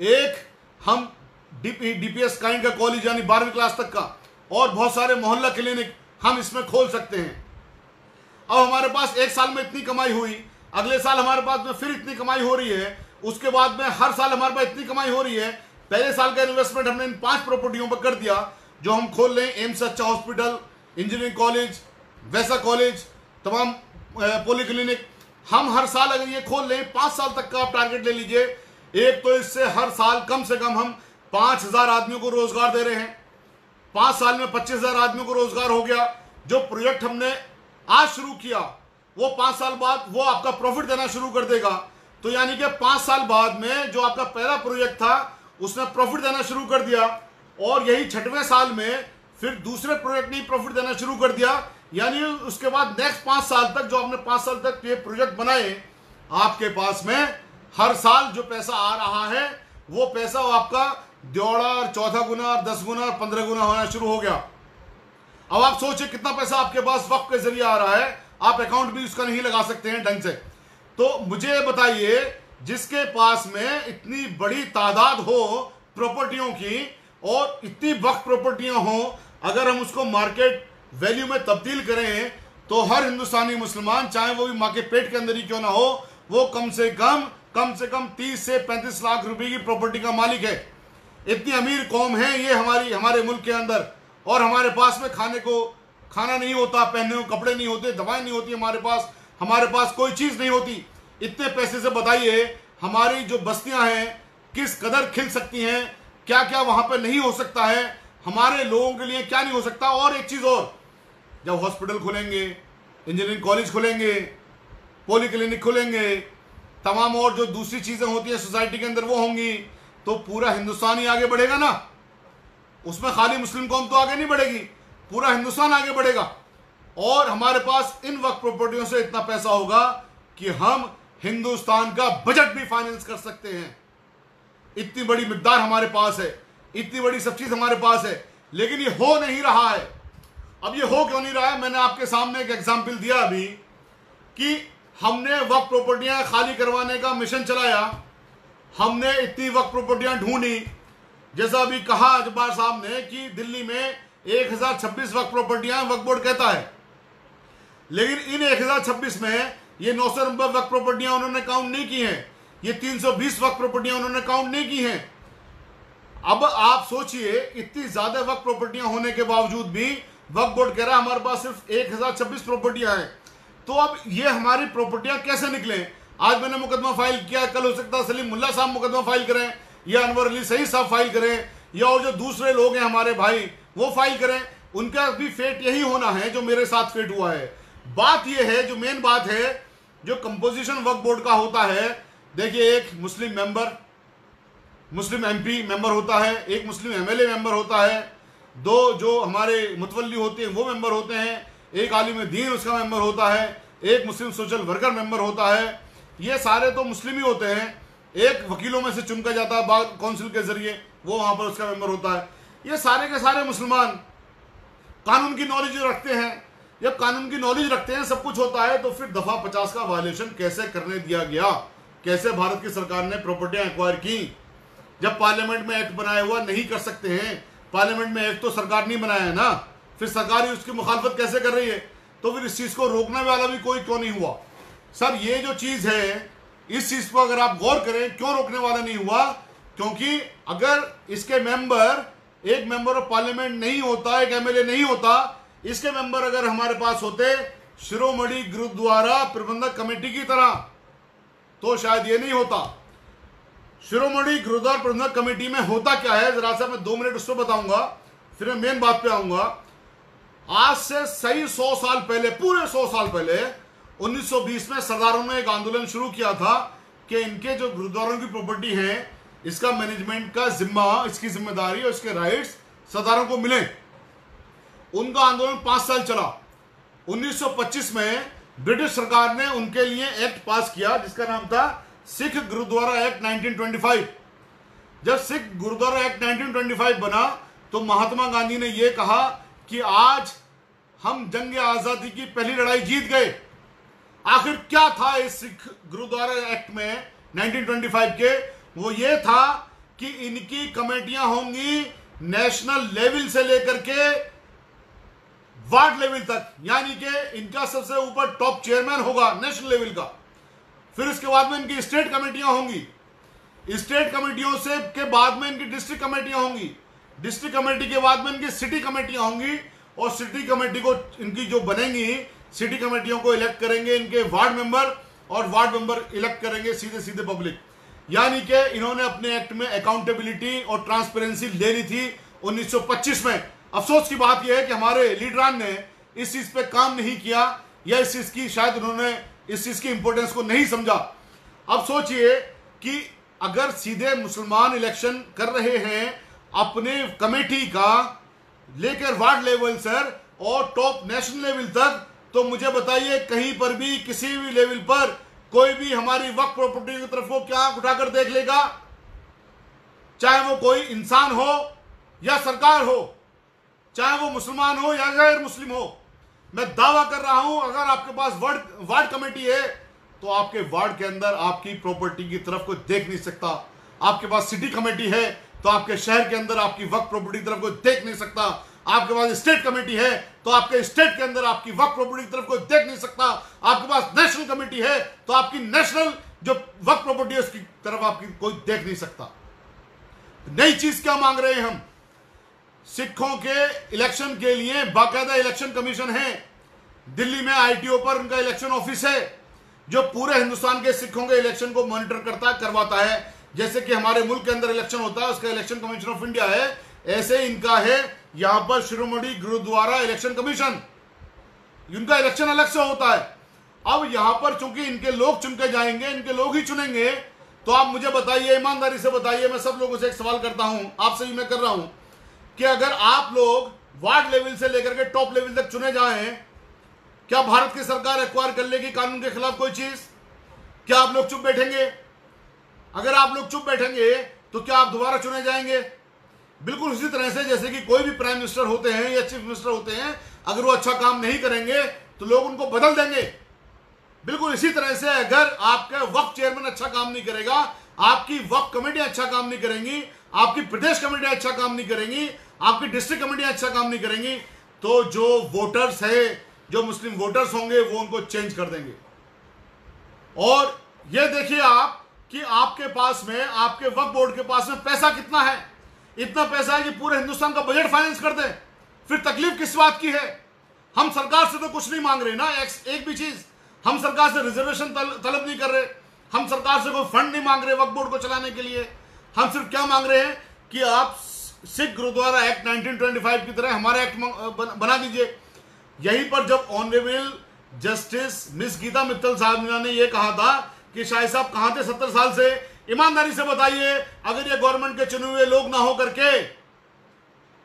Speaker 2: एक हम डीपीएस काइंड का कॉलेज यानी बारहवीं क्लास तक का और बहुत सारे मोहल्ला क्लिनिक हम इसमें खोल सकते हैं। अब हमारे पास एक साल में इतनी कमाई हुई, अगले साल हमारे पास में फिर इतनी कमाई हो रही है, उसके बाद में हर साल हमारे पास इतनी कमाई हो रही है, पहले साल का इन्वेस्टमेंट हमने इन पाँच प्रॉपर्टियों पर कर दिया, जो हम खोल रहे हैं एम्स अच्छा हॉस्पिटल इंजीनियरिंग कॉलेज वैसा कॉलेज तमाम पोली क्लिनिक हम हर साल अगर ये खोल लें, पाँच साल तक का आप टारगेट ले लीजिए, एक तो इससे हर साल कम से कम हम पाँच हज़ार आदमियों को रोज़गार दे रहे हैं। पाँच साल में पच्चीस हज़ार आदमियों को रोज़गार हो गया। जो प्रोजेक्ट हमने आज शुरू किया, वो पाँच साल बाद वो आपका प्रॉफिट देना शुरू कर देगा। तो यानी कि पाँच साल बाद में जो आपका पहला प्रोजेक्ट था, उसने प्रॉफिट देना शुरू कर दिया और यही छठवें साल में फिर दूसरे प्रोजेक्ट ने प्रॉफिट देना शुरू कर दिया। यानी उसके बाद नेक्स्ट पाँच साल तक जो आपने पाँच साल तक ये प्रोजेक्ट बनाए, आपके पास में हर साल जो पैसा आ रहा है, वो पैसा आपका दौड़ा और चौथा गुना और दस गुना और पंद्रह गुना होना शुरू हो गया। अब आप सोचिए कितना पैसा आपके पास वक्त के ज़रिए आ रहा है। आप अकाउंट भी उसका नहीं लगा सकते हैं ढंग से। तो मुझे बताइए, जिसके पास में इतनी बड़ी तादाद हो प्रॉपर्टियों की और इतनी वक्त प्रॉपर्टियाँ हो, अगर हम उसको मार्केट वैल्यू में तब्दील करें तो हर हिंदुस्तानी मुसलमान, चाहे वो भी माँ के पेट के अंदर ही क्यों ना हो, वो कम से कम कम से कम 30 से 35 लाख रुपए की प्रॉपर्टी का मालिक है। इतनी अमीर कौम है ये हमारी, हमारे मुल्क के अंदर। और हमारे पास में खाने को, खाना नहीं होता, पहनने को कपड़े नहीं होते, दवाएँ नहीं होती हमारे पास हमारे पास कोई चीज़ नहीं होती। इतने पैसे से बताइए, हमारी जो बस्तियाँ हैं, किस कदर खिल सकती हैं क्या क्या वहाँ पर नहीं हो सकता है, हमारे लोगों के लिए क्या नहीं हो सकता? और एक चीज़ और, जब हॉस्पिटल खुलेंगे, इंजीनियरिंग कॉलेज खुलेंगे पोली क्लिनिक खुलेंगे, तमाम और जो दूसरी चीज़ें होती है सोसाइटी के अंदर, वो होंगी। तो पूरा हिंदुस्तान ही आगे बढ़ेगा ना? उसमें खाली मुस्लिम कौम तो आगे नहीं बढ़ेगी। पूरा हिंदुस्तान आगे बढ़ेगा। और हमारे पास इन वक्त प्रॉपर्टियों से इतना पैसा होगा कि हम हिंदुस्तान का बजट भी फाइनेंस कर सकते हैं। इतनी बड़ी मिकदार हमारे पास है। इतनी बड़ी सब चीज़ हमारे पास है। लेकिन ये हो नहीं रहा है। अब ये हो क्यों नहीं रहा है? मैंने आपके सामने एक एग्ज़ाम्पल दिया अभी कि हमने वक्त प्रॉपर्टियाँ खाली करवाने का मिशन चलाया। हमने इतनी वक्त प्रॉपर्टियाँ ढूंढी। जैसा अभी कहा अजबार साहब ने कि दिल्ली में 1026 वक्त प्रॉपर्टियाँ वक्त बोर्ड कहता है। लेकिन इन 1026 में ये नौ सौ नब्बे वक्त प्रॉपर्टियाँ उन्होंने काउंट नहीं की हैं। ये 320 वक्त प्रॉपर्टियाँ उन्होंने काउंट नहीं की हैं। अब आप सोचिए, इतनी ज़्यादा वक्त प्रॉपर्टियाँ होने के बावजूद भी वक्त बोर्ड कह रहा है, हमारे पास सिर्फ़ एक हज़ार छब्बीस प्रॉपर्टियाँ हैं। तो अब ये हमारी प्रॉपर्टियाँ कैसे निकले? आज मैंने मुकदमा फ़ाइल किया, कल हो सकता है सलीम मुल्ला साहब मुकदमा फ़ाइल करें, या अनवर अली सही साहब फ़ाइल करें, या और जो दूसरे लोग हैं हमारे भाई, वो फ़ाइल करें। उनका भी फेट यही होना है जो मेरे साथ फेट हुआ है। बात यह है, जो मेन बात है, जो कंपोजिशन वर्क बोर्ड का होता है, देखिए एक Muslim member Muslim MP member होता है, एक मुस्लिम एमएलए मेंबर होता है, दो जो हमारे मुतवली होते हैं, वो मेंबर होते हैं, एक आलिम दीन उसका मेंबर होता है, एक मुस्लिम सोशल वर्कर मेंबर होता है ये सारे तो मुस्लिम ही होते हैं। एक वकीलों में से चुनका जाता है बार काउंसिल के ज़रिए, वो वहाँ पर उसका मेंबर होता है। ये सारे के सारे मुसलमान कानून की नॉलेज रखते हैं। जब कानून की नॉलेज रखते हैं, सब कुछ होता है तो फिर दफ़ा पचास का वायलेशन कैसे करने दिया गया? कैसे भारत की सरकार ने प्रॉपर्टियाँ एक्वायर की? जब पार्लियामेंट में एक्ट बनाया हुआ नहीं कर सकते हैं पार्लियामेंट में एक्ट तो सरकार नहीं बनाया है ना? फिर सरकार ही उसकी मुखालफत कैसे कर रही है? तो फिर इस चीज़ को रोकने वाला भी कोई क्यों नहीं हुआ? सर, ये जो चीज़ है, इस चीज़ को अगर आप गौर करें, क्यों रोकने वाला नहीं हुआ? क्योंकि अगर इसके मेंबर, एक मेंबर ऑफ़ पार्लियामेंट नहीं होता, एक एमएलए नहीं होता, इसके मेंबर अगर हमारे पास होते, शिरोमणि गुरुद्वारा प्रबंधक कमेटी की तरह तो शायद ये नहीं होता। शिरोमणि गुरुद्वारा प्रबंधक कमेटी में होता क्या है? जरा सा मैं दो मिनट उसको बताऊँगा, फिर मैं मेन बात पे आऊँगा। आज से सही सौ साल पहले, पूरे सौ साल पहले 1920 में सरदारों ने एक आंदोलन शुरू किया था कि इनके जो गुरुद्वारों की प्रॉपर्टी है, इसका मैनेजमेंट का जिम्मा, इसकी ज़िम्मेदारी और इसके राइट्स सरदारों को मिले। उनका आंदोलन पाँच साल चला। 1925 में ब्रिटिश सरकार ने उनके लिए एक्ट पास किया, जिसका नाम था सिख गुरुद्वारा एक्ट 1925 जब सिख गुरुद्वारा एक्ट 1925 बना तो महात्मा गांधी ने यह कहा कि आज हम जंग आज़ादी की पहली लड़ाई जीत गए। आखिर क्या था इस सिख गुरुद्वारा एक्ट में 1925 के? वो ये था कि इनकी कमेटियाँ होंगी नेशनल लेवल से लेकर के वार्ड लेवल तक। यानी कि इनका सबसे ऊपर टॉप चेयरमैन होगा नेशनल लेवल का। फिर इसके बाद में इनकी स्टेट कमेटियाँ होंगी। स्टेट कमेटियों से के बाद में इनकी डिस्ट्रिक्ट कमेटियाँ होंगी। डिस्ट्रिक्ट कमेटी के बाद में इनकी सिटी कमेटियाँ होंगी और सिटी कमेटी को इनकी जो बनेंगी सिटी कमेटियों को इलेक्ट करेंगे इनके वार्ड मेंबर और वार्ड मेंबर इलेक्ट करेंगे सीधे सीधे पब्लिक। यानी कि इन्होंने अपने एक्ट में अकाउंटेबिलिटी और ट्रांसपेरेंसी ले ली थी 1925 में। अफसोस की बात यह है कि हमारे लीडरान ने इस चीज़ पे काम नहीं किया या इस चीज़ की शायद उन्होंने इस चीज़ की इंपोर्टेंस को नहीं समझा। अब सोचिए कि अगर सीधे मुसलमान इलेक्शन कर रहे हैं, अपने कमेटी का लेकर वार्ड लेवल सर और टॉप नेशनल लेवल तक तो मुझे बताइए, कहीं पर भी, किसी भी लेवल पर, कोई भी हमारी वक्त प्रॉपर्टी की तरफ़ को क्या उठाकर देख लेगा? चाहे वो कोई इंसान हो या सरकार हो, चाहे वो मुसलमान हो या गैर मुस्लिम हो, मैं दावा कर रहा हूँ, अगर आपके पास वार्ड वार्ड कमेटी है तो आपके वार्ड के अंदर आपकी प्रॉपर्टी की तरफ़ को देख नहीं सकता। आपके पास सिटी कमेटी है तो आपके शहर के अंदर आपकी वक्त प्रॉपर्टी की तरफ़ को देख नहीं सकता। आपके पास स्टेट कमेटी है तो आपके स्टेट के अंदर आपकी वक्त प्रॉपर्टी की तरफ़ कोई देख नहीं सकता। आपके पास नेशनल कमेटी है तो आपकी नेशनल जो वक्त प्रॉपर्टी है, उसकी तरफ़ आपकी कोई देख नहीं सकता। नई चीज़ क्या मांग रहे हैं हम? सिखों के इलेक्शन के लिए बाकायदा इलेक्शन कमीशन है। दिल्ली में आईटीओ पर उनका इलेक्शन ऑफ़िस है, जो पूरे हिंदुस्तान के सिखों के इलेक्शन को मॉनिटर करता, करवाता है। जैसे कि हमारे मुल्क के अंदर इलेक्शन होता है, उसका इलेक्शन कमीशन ऑफ़ इंडिया है। ऐसे इनका है यहाँ पर शिरोमणि गुरुद्वारा इलेक्शन कमीशन इनका इलेक्शन अलग से होता है। अब यहाँ पर चूँकि इनके लोग चुनके जाएँगे, इनके लोग ही चुनेंगे तो आप मुझे बताइए, ईमानदारी से बताइए, मैं सब लोगों से एक सवाल करता हूँ। आपसे भी मैं कर रहा हूँ कि अगर आप लोग वार्ड लेवल से लेकर के टॉप लेवल तक चुने जाए, क्या भारत की सरकार एक्वायर कर लेगी कानून के खिलाफ कोई चीज़? क्या आप लोग चुप बैठेंगे? अगर आप लोग चुप बैठेंगे तो क्या आप दोबारा चुने जाएँगे? बिल्कुल उसी तरह से जैसे कि कोई भी प्राइम मिनिस्टर होते हैं या चीफ मिनिस्टर होते हैं, अगर वो अच्छा काम नहीं करेंगे तो लोग उनको बदल देंगे। बिल्कुल इसी तरह से अगर आपका वक्त चेयरमैन अच्छा काम नहीं करेगा, आपकी वक्त कमेटी अच्छा काम नहीं करेंगी, आपकी प्रदेश कमेटी अच्छा काम नहीं करेंगी, आपकी डिस्ट्रिक्ट कमेटी अच्छा काम नहीं करेंगी तो जो वोटर्स है, जो मुस्लिम वोटर्स होंगे, वो उनको चेंज कर देंगे। और ये देखिए आप कि आपके पास में, आपके वक्त बोर्ड के पास में पैसा कितना है? इतना पैसा है कि पूरे हिंदुस्तान का बजट फाइनेंस कर दे। फिर तकलीफ़ किस बात की है? हम सरकार से तो कुछ नहीं मांग रहे ना एक, एक भी चीज़। हम सरकार से रिजर्वेशन तल, तलब नहीं कर रहे। हम सरकार से कोई फंड नहीं मांग रहे वक्त बोर्ड को चलाने के लिए। हम सिर्फ़ क्या मांग रहे हैं कि आप सिख गुरुद्वारा एक्ट 1925 की तरह हमारा एक्ट बना दीजिए। यहीं पर जब honourable justice miss Gita Mittal साहब ने यह कहा था कि शाह साहब कहाँ थे सत्तर साल से? ईमानदारी से बताइए, अगर ये गवर्नमेंट के चुने हुए लोग ना हो करके,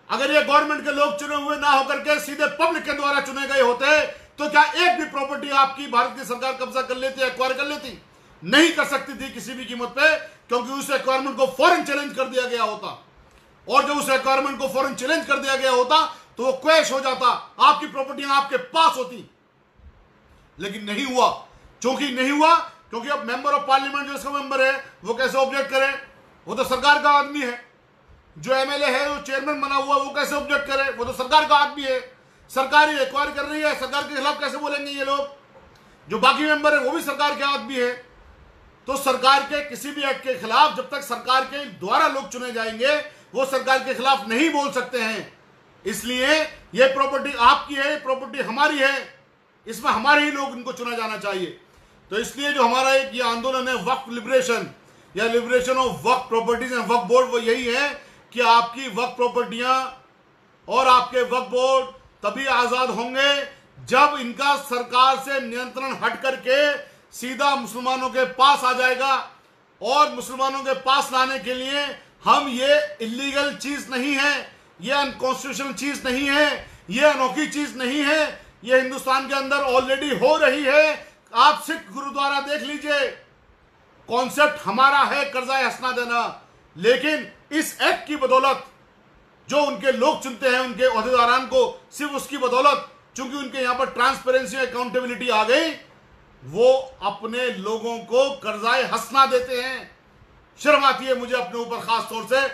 Speaker 2: अगर ये गवर्नमेंट के लोग चुने हुए ना होकर के सीधे पब्लिक के द्वारा चुने गए होते तो क्या एक भी प्रॉपर्टी आपकी भारत की सरकार कब्जा कर लेती एक्वायर कर लेती? नहीं कर सकती थी किसी भी कीमत पे, क्योंकि उस रिक्वायरमेंट को फॉरन चैलेंज कर दिया गया होता। और जब उस रिक्वायरमेंट को फॉरन चैलेंज कर दिया गया होता तो वो क्वेश हो जाता। आपकी प्रॉपर्टियाँ आपके पास होती। लेकिन नहीं हुआ। क्योंकि नहीं हुआ क्योंकि अब मेंबर ऑफ़ पार्लियामेंट जो इसका मेंबर है, वो कैसे ऑब्जेक्ट करे? वो तो सरकार का आदमी है। जो एमएलए है, जो चेयरमैन बना हुआ वो कैसे ऑब्जेक्ट करे? वो तो सरकार का आदमी है। सरकार ही एक्वायर कर रही है, सरकार के खिलाफ कैसे बोलेंगे ये लोग? जो बाकी मेंबर है, वो भी सरकार के आदमी है। तो सरकार के किसी भी एक्ट के खिलाफ, जब तक सरकार के द्वारा लोग चुने जाएँगे, वो सरकार के खिलाफ नहीं बोल सकते हैं। इसलिए ये प्रॉपर्टी आपकी है प्रॉपर्टी हमारी है। इसमें हमारे ही लोग इनको चुना जाना चाहिए। तो इसलिए जो हमारा एक ये आंदोलन है वक्त लिबरेशन, या liberation of Waqf properties and Waqf board, वो यही है कि आपकी वक्त प्रॉपर्टियाँ और आपके वक्त बोर्ड तभी आज़ाद होंगे जब इनका सरकार से नियंत्रण हट करके सीधा मुसलमानों के पास आ जाएगा और मुसलमानों के पास लाने के लिए हम ये इलीगल चीज़ नहीं है, ये अनकॉन्स्टिट्यूशनल चीज़ नहीं है, ये अनोखी चीज़ नहीं है, ये हिंदुस्तान के अंदर ऑलरेडी हो रही है। आप सिख गुरुद्वारा देख लीजिए। कॉन्सेप्ट हमारा है कर्जा हंसना देना। लेकिन इस एक्ट की बदौलत, जो उनके लोग चुनते हैं, उनके अहदेदारान को, सिर्फ़ उसकी बदौलत, चूँकि उनके यहाँ पर ट्रांसपेरेंसी अकाउंटेबिलिटी आ गई, वो अपने लोगों को कर्जाए हंसना देते हैं। शर्म आती है मुझे अपने ऊपर खास तौर से।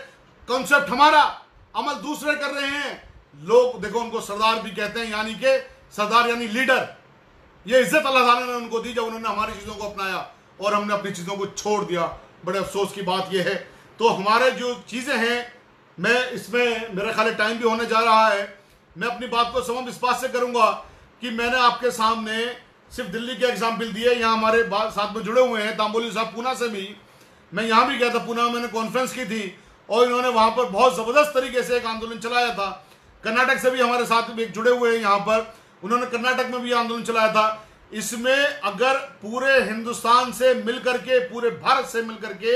Speaker 2: कॉन्सेप्ट हमारा, अमल दूसरे कर रहे हैं। लोग, देखो, उनको सरदार भी कहते हैं, यानी के सरदार यानी लीडर ये इज़्ज़त अल्लाह ताला ने उनको दी जब उन्होंने हमारी चीज़ों को अपनाया और हमने अपनी चीज़ों को छोड़ दिया। बड़े अफसोस की बात यह है। तो हमारे जो चीज़ें हैं, मैं इसमें, मेरा ख्याल टाइम भी होने जा रहा है। मैं अपनी बात को समम इस बात से करूँगा कि मैंने आपके सामने सिर्फ़ दिल्ली के एग्ज़ाम्पल दिए, यहाँ हमारे साथ में जुड़े हुए हैं, तांबोली साहब पूना से भी। मैं यहाँ भी गया था, पूना में मैंने कॉन्फ्रेंस की थी और इन्होंने वहाँ पर बहुत ज़बरदस्त तरीके से एक आंदोलन चलाया था। कर्नाटक से भी हमारे साथ में जुड़े हुए हैं यहाँ पर। उन्होंने कर्नाटक में भी आंदोलन चलाया था। इसमें अगर पूरे हिंदुस्तान से मिलकर के, पूरे भारत से मिलकर के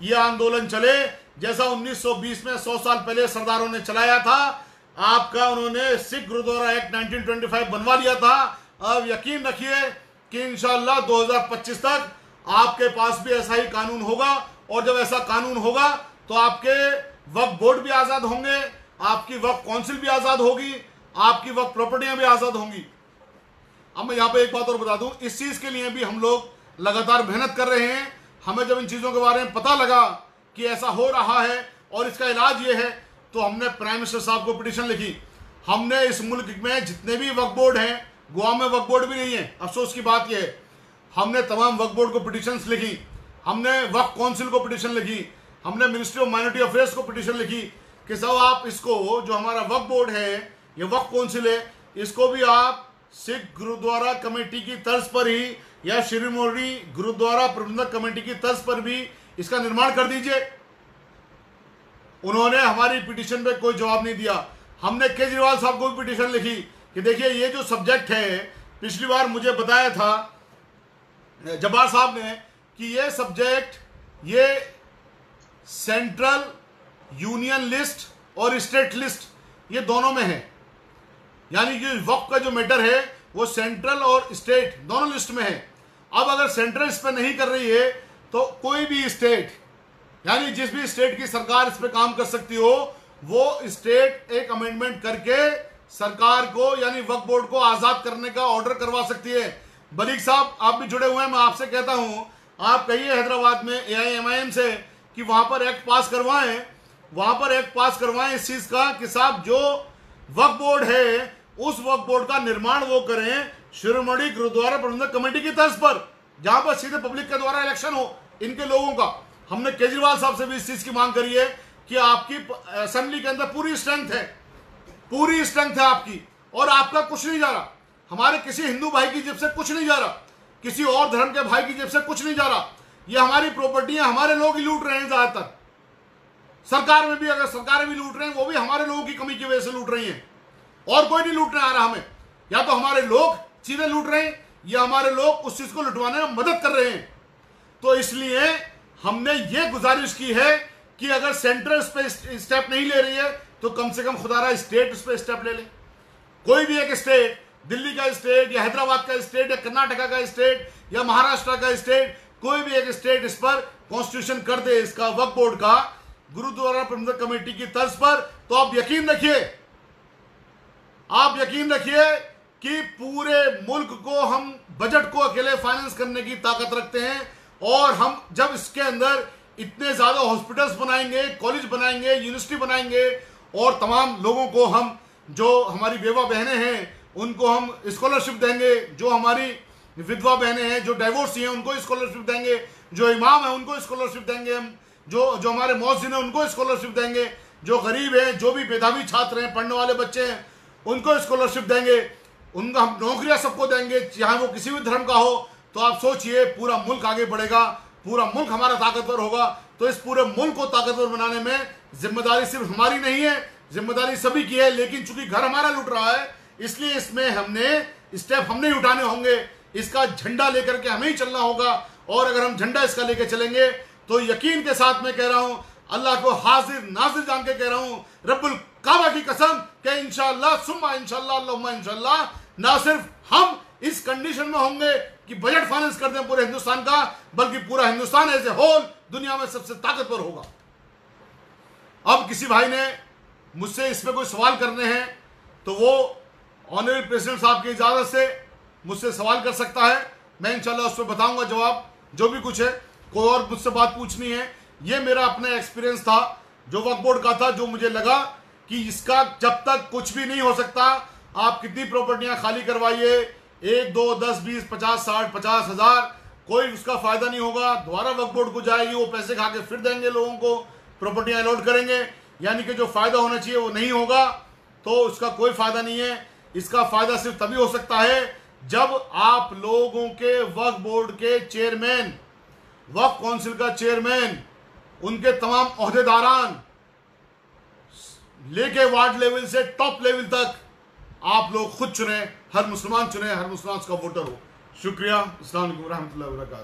Speaker 2: ये आंदोलन चले, जैसा 1920 में 100 साल पहले सरदारों ने चलाया था, आपका उन्होंने सिख गुरुद्वारा एक्ट 1925 बनवा लिया था। अब यकीन रखिए कि इंशाल्लाह 2025 तक आपके पास भी ऐसा ही कानून होगा, और जब ऐसा कानून होगा तो आपके वक्त बोर्ड भी आज़ाद होंगे, आपकी वक्त काउंसिल भी आज़ाद होगी आपकी वक्त प्रॉपर्टियाँ भी आज़ाद होंगी। अब मैं यहाँ पे एक बात और बता दूँ, इस चीज़ के लिए भी हम लोग लगातार मेहनत कर रहे हैं। हमें जब इन चीज़ों के बारे में पता लगा कि ऐसा हो रहा है और इसका इलाज ये है तो हमने प्राइम मिनिस्टर साहब को पिटिशन लिखी। हमने इस मुल्क में जितने भी वक्फ बोर्ड हैं, गोवा में वक्फ बोर्ड भी नहीं है। अफसोस की बात यह है। हमने तमाम वक्फ बोर्ड को पिटिशन लिखी। हमने वक्फ काउंसिल को पिटिशन लिखी। हमने मिनिस्ट्री ऑफ़ माइनॉरिटी अफेयर्स को पिटिशन लिखी कि सब आप इसको, जो हमारा वक्फ बोर्ड है ये वक्फ काउंसिल है। इसको भी आप सिख गुरुद्वारा कमेटी की तर्ज पर ही या श्री श्रीमोरी गुरुद्वारा प्रबंधक कमेटी की तर्ज पर भी इसका निर्माण कर दीजिए। उन्होंने हमारी पिटिशन पे कोई जवाब नहीं दिया। हमने केजरीवाल साहब को भी पिटिशन लिखी कि देखिए, ये जो सब्जेक्ट है, पिछली बार मुझे बताया था, जब्बार साहब ने कि ये सब्जेक्ट, ये सेंट्रल यूनियन लिस्ट और स्टेट लिस्ट, ये दोनों में है। यानी कि वक्त का जो मैटर है, वो सेंट्रल और स्टेट दोनों लिस्ट में है। अब अगर सेंट्रल इस पर नहीं कर रही है तो कोई भी स्टेट, यानी जिस भी स्टेट की सरकार इस पर काम कर सकती हो, वो स्टेट एक अमेंडमेंट करके सरकार को, यानी वक्फ बोर्ड को आज़ाद करने का ऑर्डर करवा सकती है। बलीक साहब, आप भी जुड़े हुए हैं, मैं आपसे कहता हूँ, आप कहिए हैदराबाद में एआईएमआईएम से कि वहाँ पर एक्ट पास करवाएँ। वहाँ पर एक्ट पास करवाएँ इस चीज़ का कि साहब, जो वक्फ बोर्ड है उस वक्फ बोर्ड का निर्माण वो करें शिरोमणि गुरुद्वारा प्रबंधक कमेटी की तर्ज पर, जहाँ पर सीधे पब्लिक के द्वारा इलेक्शन हो, इनके लोगों का। हमने केजरीवाल साहब से भी इस चीज़ की मांग करी है कि आपकी असेंबली के अंदर पूरी स्ट्रेंथ है। पूरी स्ट्रेंथ है आपकी। और आपका कुछ नहीं जा रहा। हमारे किसी हिंदू भाई की जेब से कुछ नहीं जा रहा। किसी और धर्म के भाई की जेब से कुछ नहीं जा रहा। ये हमारी प्रॉपर्टियाँ हमारे लोग ही लूट रहे हैं ज़्यादातर। सरकार में भी, अगर सरकारें भी लूट रहे हैं, वो भी हमारे लोगों की कमी की वजह से लूट रही हैं। और कोई नहीं लूटने आ रहा हमें। या तो हमारे लोग चीज़ें लूट रहे हैं, या हमारे लोग उस चीज़ को लुटवाने में मदद कर रहे हैं। तो इसलिए हमने ये गुजारिश की है कि अगर पर स्टेप नहीं ले रही है तो कम से कम खुदारा स्टेट उस पर स्टेप ले ले। कोई भी एक स्टेट, दिल्ली का स्टेट, या हैदराबाद का स्टेट, या कर्नाटका का स्टेट, या महाराष्ट्र का स्टेट, कोई भी एक स्टेट इस पर कॉन्स्टिट्यूशन कर दे, इसका वक्फ बोर्ड का गुरुद्वारा प्रबंधक कमेटी की तर्ज पर तो आप यकीन रखिए आप यकीन रखिए कि पूरे मुल्क को हम बजट को अकेले फाइनेंस करने की ताकत रखते हैं और हम जब इसके अंदर इतने ज़्यादा हॉस्पिटल्स बनाएँगे कॉलेज बनाएँगे यूनिवर्सिटी बनाएँगे और तमाम लोगों को हम जो हमारी बेवा बहनें हैं, उनको हम स्कॉलरशिप देंगे, जो हमारी विधवा बहनें हैं, जो डाइवोर्स हैं, उनको स्कॉलरशिप देंगे, जो इमाम है, उनको स्कॉलरशिप देंगे हम, जो जो हमारे मौजिन है, उनको स्कॉलरशिप देंगे, जो गरीब हैं, जो भी मेधावी छात्र हैं, पढ़ने वाले बच्चे हैं उनको स्कॉलरशिप देंगे, उनका हम नौकरियाँ सबको देंगे, चाहे वो किसी भी धर्म का हो तो आप सोचिए, पूरा मुल्क आगे बढ़ेगा, पूरा मुल्क हमारा ताकतवर होगा। तो इस पूरे मुल्क को ताकतवर बनाने में ज़िम्मेदारी सिर्फ़ हमारी नहीं है, ज़िम्मेदारी सभी की है, लेकिन चूँकि घर हमारा लुट रहा है, इसलिए इसमें हमने स्टेप हमने ही उठाने होंगे। इसका झंडा लेकर के हमें ही चलना होगा, और अगर हम झंडा इसका लेकर चलेंगे तो यकीन के साथ मैं कह रहा हूँ, अल्लाह को हाजिर नाजिर जान के कह रहा हूँ, रब्बुल काबा की कसम कि इंशाल्लाह, सुम्मा इंशाल्लाह इंशाल्लाह, ना सिर्फ़ हम इस कंडीशन में होंगे कि बजट फाइनेंस कर हैं पूरे हिंदुस्तान का, बल्कि पूरा हिंदुस्तान एज ए होल दुनिया में सबसे ताकतवर होगा। अब किसी भाई ने मुझसे इस पर कोई सवाल करने हैं तो वो ऑनरेबल प्रेसिडेंट साहब की इजाज़त से मुझसे सवाल कर सकता है। मैं इंशाल्लाह उस पर बताऊँगा जवाब, जो भी कुछ है, कोई और मुझसे बात पूछनी है। ये मेरा अपना एक्सपीरियंस था, जो वक्त बोर्ड का था, जो मुझे लगा कि इसका जब तक कुछ भी नहीं हो सकता, आप कितनी प्रॉपर्टियाँ खाली करवाइए? एक, दो, दस, बीस, पचास, साठ, पचास हज़ार। कोई उसका फ़ायदा नहीं होगा। दोबारा वक्त बोर्ड को जाएगी, वो पैसे खा के फिर देंगे लोगों को। प्रॉपर्टियाँ अलॉट करेंगे। यानी कि जो फ़ायदा होना चाहिए, वो नहीं होगा। तो उसका कोई फ़ायदा नहीं है। इसका फ़ायदा सिर्फ़ तभी हो सकता है जब आप लोगों के वक्फ बोर्ड के चेयरमैन वक्फ काउंसिल का चेयरमैन उनके तमाम अहदेदारान लेके वार्ड लेवल से टॉप लेवल तक आप लोग खुद चुने, हर मुसलमान चुने, हर मुसलमान का वोटर हो। शुक्रिया असल वरहमल वर्का